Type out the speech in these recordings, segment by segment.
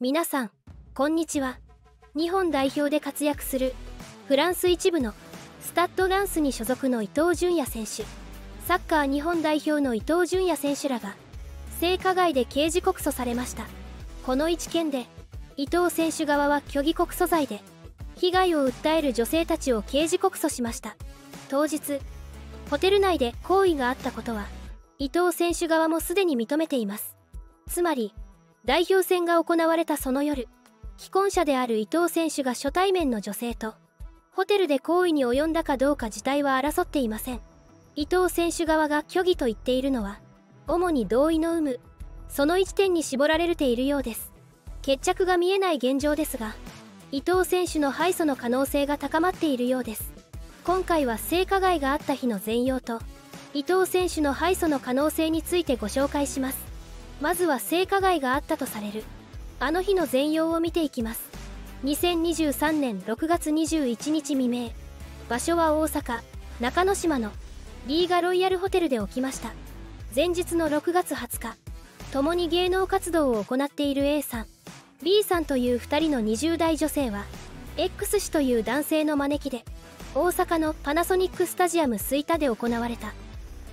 皆さんこんにちは。日本代表で活躍するフランス一部のスタッドランスに所属の伊東純也選手。サッカー日本代表の伊東純也選手らが性加害で刑事告訴されました。この一件で伊藤選手側は虚偽告訴罪で被害を訴える女性たちを刑事告訴しました。当日ホテル内で行為があったことは伊藤選手側もすでに認めています。つまり代表戦が行われたその夜既婚者である伊藤選手が初対面の女性とホテルで行為に及んだかどうか自体は争っていません。伊藤選手側が虚偽と言っているのは主に同意の有無その一点に絞られているようです。決着が見えない現状ですが伊藤選手の敗訴の可能性が高まっているようです。今回は性加害があった日の全容と伊藤選手の敗訴の可能性についてご紹介します。まずは性加害があったとされる。あの日の全容を見ていきます。2023年6月21日未明。場所は大阪中之島のリーガロイヤルホテルで起きました。前日の6月20日共に芸能活動を行っている A さん。B さんという2人の20代女性は X 氏という男性の招きで大阪のパナソニックスタジアム吹田で行われた。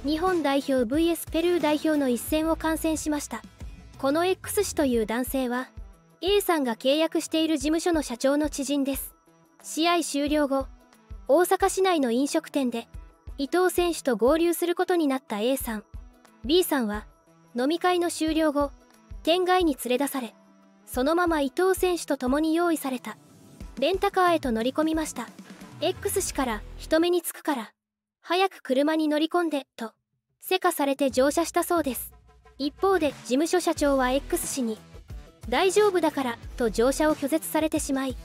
日本代表 vs ペルー代表の一戦を観戦しました。この X 氏という男性は A さんが契約している事務所の社長の知人です。試合終了後大阪市内の飲食店で伊藤選手と合流することになった A さん。B さんは飲み会の終了後店外に連れ出されそのまま伊藤選手と共に用意された。レンタカーへと乗り込みました。X 氏から人目につくから早く車に乗り込んでとせかされて乗車したそうです。一方で事務所社長は X 氏に大丈夫だからと乗車を拒絶されてしまい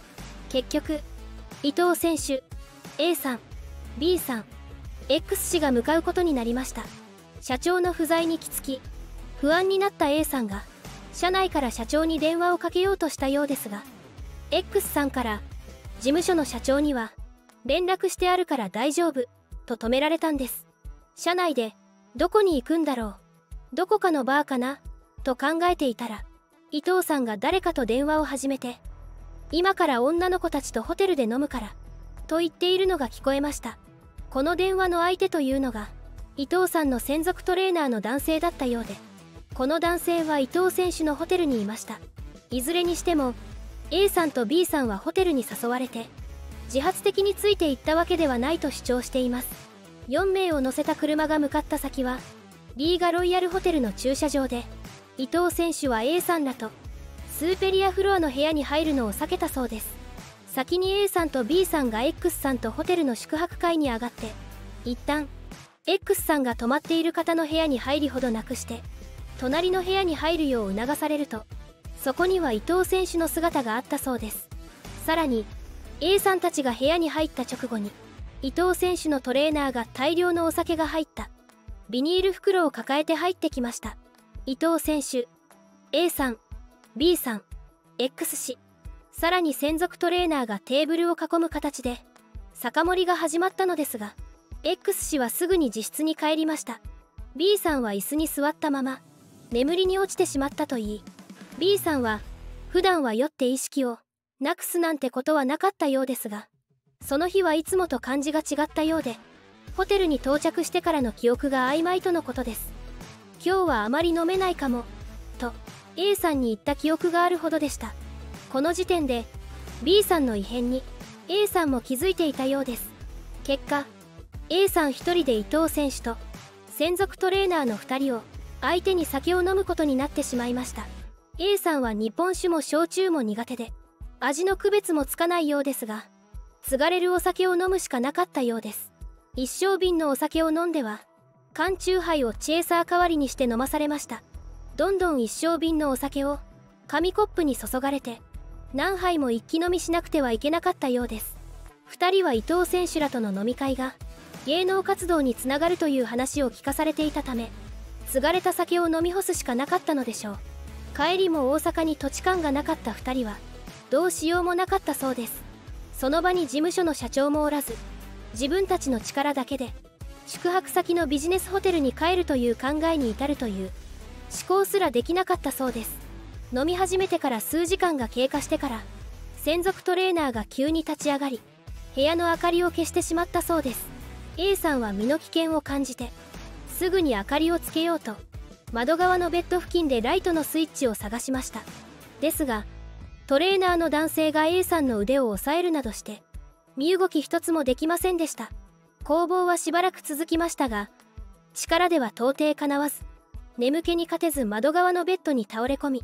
結局伊藤選手 A さん B さん X 氏が向かうことになりました。社長の不在にきつき不安になった A さんが社内から社長に電話をかけようとしたようですが X さんから事務所の社長には連絡してあるから大丈夫と止められたんです。社内でどこに行くんだろう。どこかのバーかな？と考えていたら伊藤さんが誰かと電話を始めて今から女の子たちとホテルで飲むからと言っているのが聞こえました。この電話の相手というのが伊藤さんの専属トレーナーの男性だったようでこの男性は伊藤選手のホテルにいました。いずれにしても A さんと B さんはホテルに誘われて自発的についていったわけではないと主張しています。4名を乗せた車が向かった先はリーガロイヤルホテルの駐車場で伊藤選手は A さんらとスーペリアフロアの部屋に入るのを避けたそうです。先に A さんと B さんが X さんとホテルの宿泊会に上がって一旦 X さんが泊まっている方の部屋に入りほどなくして隣の部屋に入るよう促されるとそこには伊藤選手の姿があったそうです。さらに A さんたちが部屋に入った直後に伊藤選手のトレーナーが大量のお酒が入った。ビニール袋を抱えて入ってきました。伊藤選手 A さん B さん X 氏さらに専属トレーナーがテーブルを囲む形で酒盛りが始まったのですが X 氏はすぐに自室に帰りました。B さんは椅子に座ったまま眠りに落ちてしまったといい B さんは普段は酔って意識をなくすなんてことはなかったようですがその日はいつもと感じが違ったようでホテルに到着してからの記憶が曖昧とのことです。今日はあまり飲めないかもと A さんに言った記憶があるほどでした。この時点で B さんの異変に A さんも気づいていたようです。結果 A さん1人で伊藤選手と専属トレーナーの2人を相手に酒を飲むことになってしまいました。A さんは日本酒も焼酎も苦手で味の区別もつかないようですが継がれるお酒を飲むしかなかったようです。一升瓶のお酒を飲んでは缶チューハイをチェーサー代わりにして飲まされました。どんどん一升瓶のお酒を紙コップに注がれて何杯も一気飲みしなくてはいけなかったようです。2人は伊藤選手らとの飲み会が芸能活動につながるという話を聞かされていたため継がれた酒を飲み干すしかなかったのでしょう。帰りも大阪に土地勘がなかった2人はどうしようもなかったそうです。その場に事務所の社長もおらず自分たちの力だけで宿泊先のビジネスホテルに帰るという考えに至るという思考すらできなかったそうです。飲み始めてから数時間が経過してから専属トレーナーが急に立ち上がり部屋の明かりを消してしまったそうです。A さんは身の危険を感じてすぐに明かりをつけようと窓側のベッド付近でライトのスイッチを探しました。ですがトレーナーの男性が A さんの腕を押さえるなどして身動き一つもできませんでした。攻防はしばらく続きましたが力では到底かなわず眠気に勝てず窓側のベッドに倒れ込み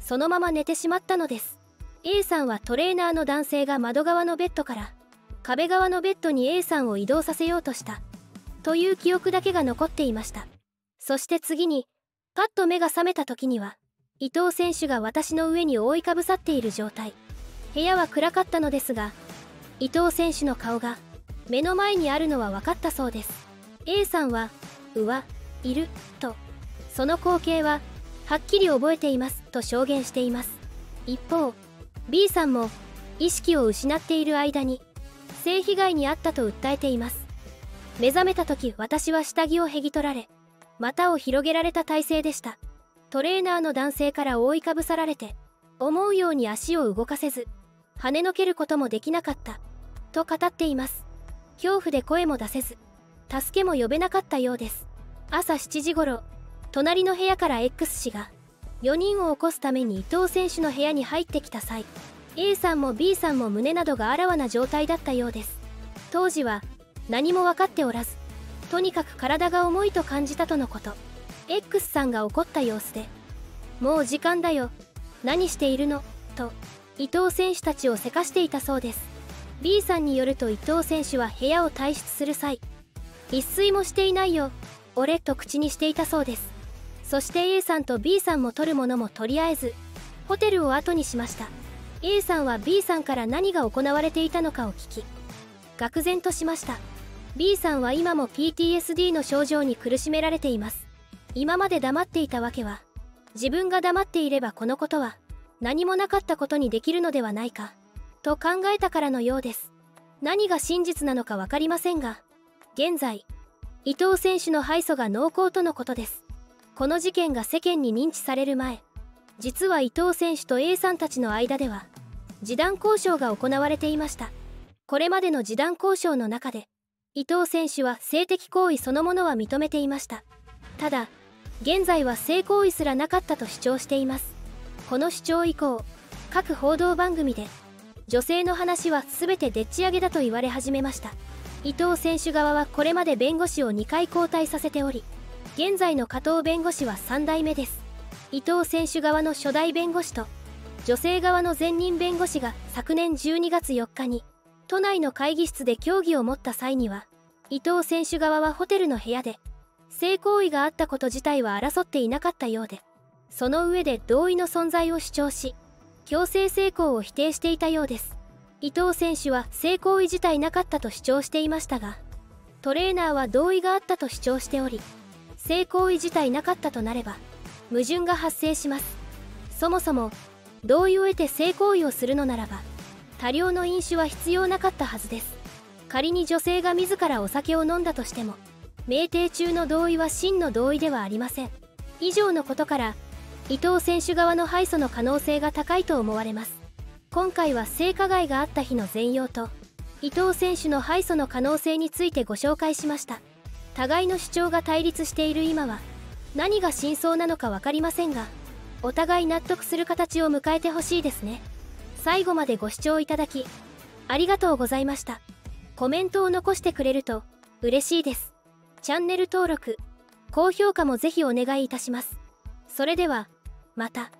そのまま寝てしまったのです。A さんはトレーナーの男性が窓側のベッドから壁側のベッドに A さんを移動させようとしたという記憶だけが残っていました。そして次にパッと目が覚めた時には伊藤選手が私の上に覆いかぶさっている状態。部屋は暗かったのですが伊藤選手の顔が目の前にあるのは分かったそうです。A さんは「うわいる」と。その光景ははっきり覚えていますと証言しています。一方 B さんも意識を失っている間に性被害に遭ったと訴えています。目覚めた時私は下着をへぎ取られ股を広げられた体勢でした。トレーナーの男性から覆いかぶさられて思うように足を動かせず跳ねのけることもできなかったと語っています。恐怖で声も出せず助けも呼べなかったようです。朝7時頃隣の部屋から X 氏が4人を起こすために伊藤選手の部屋に入ってきた際 A さんも B さんも胸などがあらわな状態だったようです。当時は何も分かっておらずとにかく体が重いと感じたとのこと。X さんが怒った様子で「もう時間だよ。何しているの?」と伊藤選手たちをせかしていたそうです。B さんによると伊藤選手は部屋を退出する際「一睡もしていないよ。俺」と口にしていたそうです。そして A さんと B さんも取るものもとりあえずホテルを後にしました A さんは B さんから何が行われていたのかを聞き愕然としました。B さんは今も PTSD の症状に苦しめられています。今まで黙っていたわけは自分が黙っていればこのことは何もなかったことにできるのではないかと考えたからのようです。何が真実なのか分かりませんが現在伊藤選手の敗訴が濃厚とのことです。この事件が世間に認知される前実は伊藤選手と A さんたちの間では示談交渉が行われていました。これまでの示談交渉の中で伊藤選手は性的行為そのものは認めていました。ただ現在は性行為すらなかったと主張しています。この主張以降各報道番組で女性の話は全てでっち上げだと言われ始めました。伊藤選手側はこれまで弁護士を2回交代させており現在の加藤弁護士は3代目です。伊藤選手側の初代弁護士と女性側の前任弁護士が昨年12月4日に都内の会議室で協議を持った際には伊藤選手側はホテルの部屋で性行為があったこと自体は争っていなかったようでその上で同意の存在を主張し強制性交を否定していたようです。伊藤選手は性行為自体なかったと主張していましたがトレーナーは同意があったと主張しており性行為自体なかったとなれば矛盾が発生します。そもそも同意を得て性行為をするのならば多量の飲酒は必要なかったはずです。仮に女性が自らお酒を飲んだとしても酩酊中の同意は真の同意ではありません。以上のことから伊藤選手側の敗訴の可能性が高いと思われます。今回は性加害があった日の全容と伊藤選手の敗訴の可能性についてご紹介しました。互いの主張が対立している今は何が真相なのか分かりませんがお互い納得する形を迎えてほしいですね。最後までご視聴いただきありがとうございました。コメントを残してくれると嬉しいです。チャンネル登録高評価もぜひお願いいたしますそれではまた。